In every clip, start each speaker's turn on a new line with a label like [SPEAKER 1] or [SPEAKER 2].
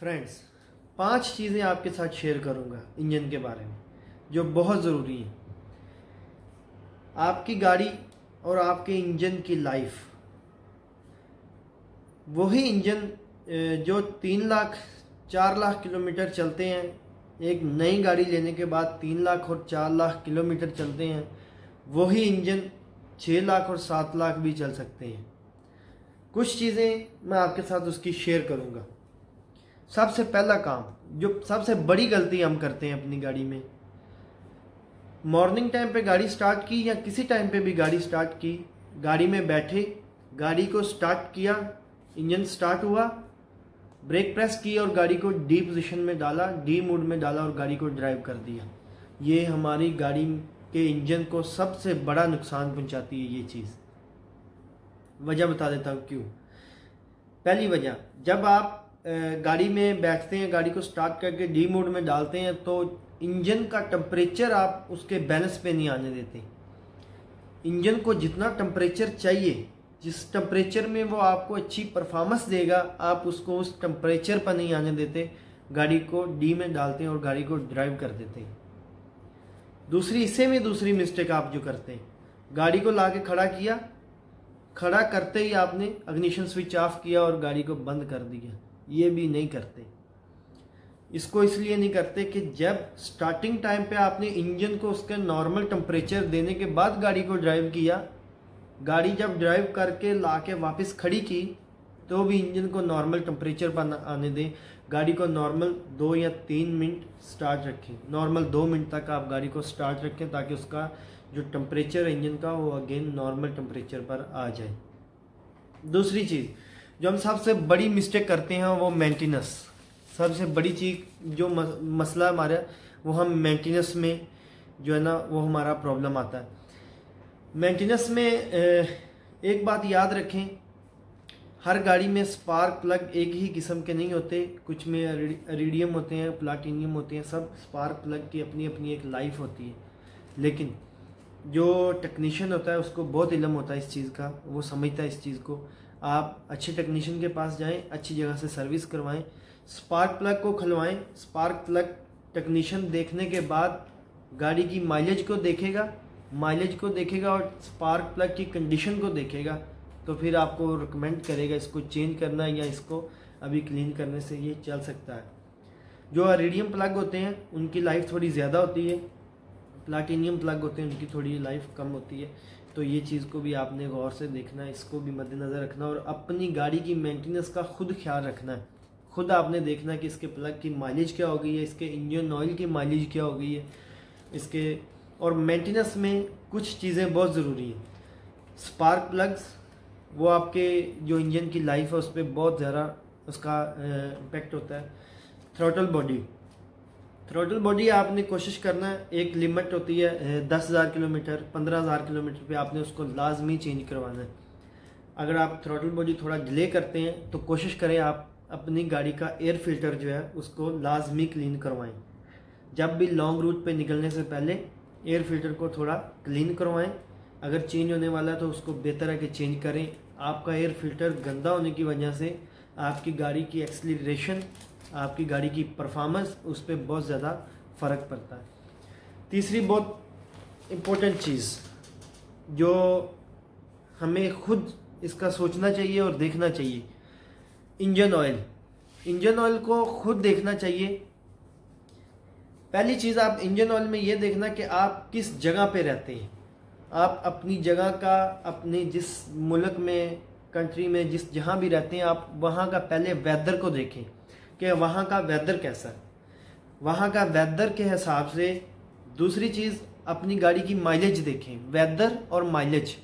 [SPEAKER 1] Friends पाँच चीज़ें आपके साथ शेयर करूँगा इंजन के बारे में, जो बहुत ज़रूरी हैं। आपकी गाड़ी और आपके इंजन की लाइफ वही इंजन जो तीन लाख, चार लाख किलोमीटर चलते हैं, एक नई गाड़ी लेने के बाद तीन लाख और चार लाख किलोमीटर चलते हैं, वही इंजन छः लाख और सात लाख भी चल सकते हैं। कुछ चीज़ें मैं आपके साथ उसकी शेयर करूँगा। सबसे पहला काम, जो सबसे बड़ी गलती हम करते हैं अपनी गाड़ी में मॉर्निंग टाइम पे गाड़ी स्टार्ट की या किसी टाइम पे भी गाड़ी स्टार्ट की, गाड़ी में बैठे, गाड़ी को स्टार्ट किया इंजन स्टार्ट हुआ ब्रेक प्रेस की और गाड़ी को डी पोजीशन में डाला डी मोड में डाला और गाड़ी को ड्राइव कर दिया। ये हमारी गाड़ी के इंजन को सबसे बड़ा नुकसान पहुंचाती है ये चीज़। वजह बता देता हूँ क्यों? पहली वजह, जब आप गाड़ी में बैठते हैं, गाड़ी को स्टार्ट करके डी मोड में डालते हैं तो इंजन का टेम्परेचर आप उसके बैलेंस पे नहीं आने देते। इंजन को जितना टेम्परेचर चाहिए, जिस टेम्परेचर में वो आपको अच्छी परफॉर्मेंस देगा, आप उसको उस टेम्परेचर पर नहीं आने देते। गाड़ी को डी में डालते हैं और गाड़ी को ड्राइव कर देते हैं। दूसरी इससे में दूसरी मिस्टेक आप जो करते हैं। गाड़ी को ला के खड़ा किया, खड़ा करते ही आपने अग्निशन स्विच ऑफ़ किया और गाड़ी को बंद कर दिया। ये भी नहीं करते। इसको इसलिए नहीं करते कि जब स्टार्टिंग टाइम पे आपने इंजन को उसके नॉर्मल टेम्परेचर देने के बाद गाड़ी को ड्राइव किया, गाड़ी जब ड्राइव करके ला के वापस खड़ी की तो भी इंजन को नॉर्मल टेम्परेचर पर आने दें। गाड़ी को नॉर्मल दो या तीन मिनट स्टार्ट रखें। नॉर्मल दो मिनट तक आप गाड़ी को स्टार्ट रखें ताकि उसका जो टेम्परेचर इंजन का, वो अगेन नॉर्मल टेम्परेचर पर आ जाए। दूसरी चीज़ जो हम सबसे बड़ी मिस्टेक करते हैं वो मेंटेनेंस सबसे बड़ी चीज़ जो मसला हमारा, वो हम मेंटेनेंस में जो है ना, वो हमारा प्रॉब्लम आता है। मेंटेनेंस में एक बात याद रखें, हर गाड़ी में स्पार्क प्लग एक ही किस्म के नहीं होते। कुछ में रेडियम होते हैं प्लाटिनियम होते हैं, सब स्पार्क प्लग की अपनी अपनी एक लाइफ होती है। लेकिन जो टेक्नीशियन होता है, उसको बहुत इलम होता है इस चीज़ का, वो समझता है इस चीज़ को। आप अच्छे टेक्नीशियन के पास जाएँ, अच्छी जगह से सर्विस करवाएँ स्पार्क प्लग को खुलवाएँ स्पार्क प्लग टेक्नीशियन देखने के बाद गाड़ी की माइलेज को देखेगा माइलेज को देखेगा और स्पार्क प्लग की कंडीशन को देखेगा तो फिर आपको रिकमेंड करेगा इसको चेंज करना या इसको अभी क्लीन करने से ये चल सकता है। जो अरेडियम प्लग होते हैं, उनकी लाइफ थोड़ी ज़्यादा होती है प्लाटीनियम प्लग होते हैं, उनकी थोड़ी लाइफ कम होती है। तो ये चीज़ को भी आपने गौर से देखना है, इसको भी मद्देनज़र रखना और अपनी गाड़ी की मेंटेनेंस का खुद ख्याल रखना है। खुद आपने देखना कि इसके प्लग की माइलेज क्या हो गई है, इसके इंजन ऑयल की माइलेज क्या हो गई है, इसके और मेंटेनेंस में कुछ चीज़ें बहुत ज़रूरी हैं। स्पार्क प्लग्स वो आपके जो इंजन की लाइफ है, उस पर बहुत ज़्यादा उसका इम्पेक्ट होता है। थ्रोटल बॉडी थ्रोटल बॉडी आपने कोशिश करना है, एक लिमिट होती है दस हज़ार किलोमीटर, पंद्रह हज़ार किलोमीटर पे आपने उसको लाजमी चेंज करवाना है। अगर आप थ्रोटल बॉडी थोड़ा डिले करते हैं तो कोशिश करें आप अपनी गाड़ी का एयर फ़िल्टर जो है, उसको लाजमी क्लीन करवाएँ। जब भी लॉन्ग रूट पे निकलने से पहले एयर फ़िल्टर को थोड़ा क्लीन करवाएँ। अगर चेंज होने वाला है तो उसको बेहतर है कि चेंज करें। आपका एयर फ़िल्टर गंदा होने की वजह से आपकी गाड़ी की एक्सलीरेशन आपकी गाड़ी की परफॉर्मेंस उस पर बहुत ज़्यादा फ़र्क पड़ता है। तीसरी बहुत इम्पोर्टेंट चीज़ जो हमें खुद इसका सोचना चाहिए और देखना चाहिए, इंजन ऑयल इंजन ऑयल को खुद देखना चाहिए। पहली चीज़, आप इंजन ऑयल में ये देखना कि आप किस जगह पे रहते हैं। आप अपनी जगह का, अपने जिस मुल्क में कंट्री में जिस, जहाँ भी रहते हैं, आप वहाँ का पहले वेदर को देखें कि वहाँ का वेदर कैसा है। वहाँ का वेदर के हिसाब से दूसरी चीज़, अपनी गाड़ी की माइलेज देखें। वेदर और माइलेज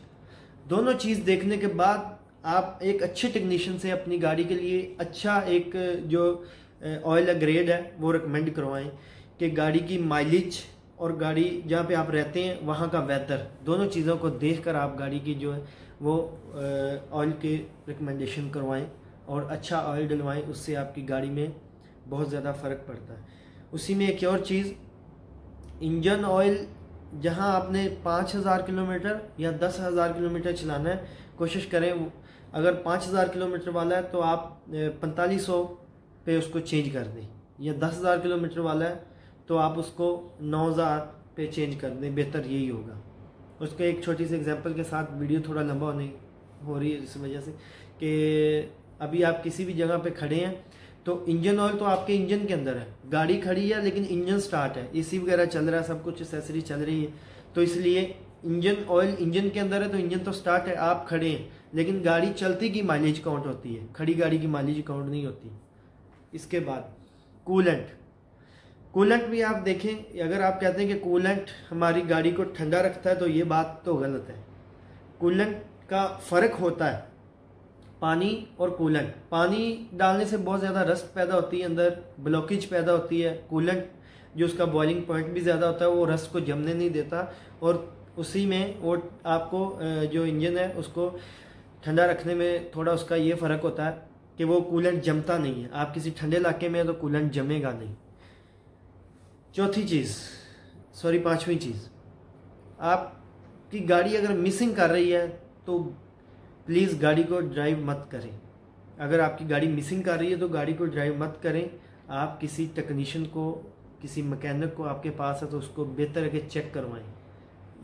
[SPEAKER 1] दोनों चीज़ देखने के बाद आप एक अच्छे टेक्नीशियन से अपनी गाड़ी के लिए अच्छा एक, जो ऑयल ग्रेड है, वो रिकमेंड करवाएँ कि गाड़ी की माइलेज और गाड़ी जहाँ पे आप रहते हैं, वहाँ का वेदर दोनों चीज़ों को देख कर आप गाड़ी की जो है वो ऑयल के रिकमेंडेशन करवाएँ और अच्छा ऑयल डलवाएँ, उससे आपकी गाड़ी में बहुत ज़्यादा फ़र्क पड़ता है। उसी में एक और चीज़, इंजन ऑयल जहाँ आपने पाँच हज़ार किलोमीटर या दस हज़ार किलोमीटर चलाना है, कोशिश करें, अगर पाँच हज़ार किलोमीटर वाला है तो आप पैंतालीस सौ पे उसको चेंज कर दें या दस हज़ार किलोमीटर वाला है तो आप उसको नौ हज़ार पे चेंज कर दें, बेहतर यही होगा। उसके एक छोटी सी एग्जांपल के साथ वीडियो थोड़ा लंबा होने हो रही है इस वजह से कि अभी आप किसी भी जगह पे खड़े हैं तो इंजन ऑयल तो आपके इंजन के अंदर है। गाड़ी खड़ी है, लेकिन इंजन स्टार्ट है। एसी वगैरह चल रहा है, सब कुछ एसेसरी चल रही है। तो इसलिए इंजन ऑयल इंजन के अंदर है तो इंजन तो स्टार्ट है, आप खड़े हैं। लेकिन गाड़ी चलती की माइलेज काउंट होती है। खड़ी गाड़ी की माइलेज काउंट नहीं होती। इसके बाद कूलेंट कूलेंट भी आप देखें, अगर आप कहते हैं कि कूलेंट हमारी गाड़ी को ठंडा रखता है तो ये बात तो गलत है। कूलेंट का फ़र्क होता है, पानी और कूलेंट पानी डालने से बहुत ज़्यादा रस्ट पैदा होती है अंदर ब्लॉकेज पैदा होती है। कूलेंट जो उसका बॉइलिंग पॉइंट भी ज़्यादा होता है, वो रस्ट को जमने नहीं देता और उसी में वो आपको जो इंजन है, उसको ठंडा रखने में थोड़ा उसका ये फ़र्क होता है कि वो कूलेंट जमता नहीं है। आप किसी ठंडे इलाके में तो कूलेंट जमेगा नहीं। चौथी चीज़, सॉरी, पांचवी चीज़। आपकी गाड़ी अगर मिसिंग कर रही है तो प्लीज़ गाड़ी को ड्राइव मत करें। अगर आपकी गाड़ी मिसिंग कर रही है तो गाड़ी को ड्राइव मत करें। आप किसी टेक्नीशियन को, किसी मैकेनिक को आपके पास है तो उसको बेहतर है चेक करवाएँ।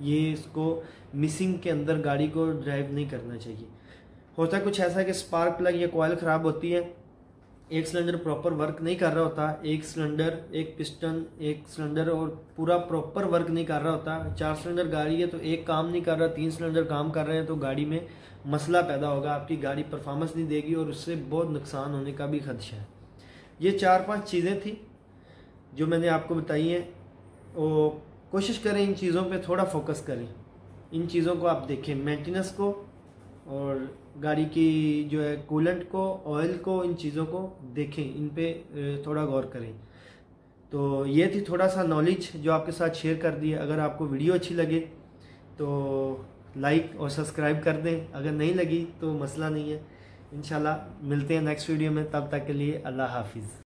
[SPEAKER 1] ये इसको मिसिंग के अंदर गाड़ी को ड्राइव नहीं करना चाहिए। होता कुछ ऐसा है कि स्पार्क प्लग या कॉयल ख़राब होती है एक सिलेंडर प्रॉपर वर्क नहीं कर रहा होता, एक सिलेंडर, एक पिस्टन एक सिलेंडर और पूरा प्रॉपर वर्क नहीं कर रहा होता। चार सिलेंडर गाड़ी है तो एक काम नहीं कर रहा, तीन सिलेंडर काम कर रहे हैं तो गाड़ी में मसला पैदा होगा, आपकी गाड़ी परफॉर्मेंस नहीं देगी और उससे बहुत नुकसान होने का भी खदशा है। ये चार पाँच चीज़ें थी जो मैंने आपको बताई हैं। वो कोशिश करें इन चीज़ों पे थोड़ा फोकस करें। इन चीज़ों को आप देखें मेंटेनेंस को और गाड़ी की जो है कूलेंट को ऑयल को, इन चीज़ों को देखें, इन पे थोड़ा गौर करें। तो ये थी थोड़ा सा नॉलेज जो आपके साथ शेयर कर दी अगर आपको वीडियो अच्छी लगे तो लाइक और सब्सक्राइब कर दें। अगर नहीं लगी तो मसला नहीं है। इन मिलते हैं नेक्स्ट वीडियो में। तब तक के लिए अल्लाह हाफिज़।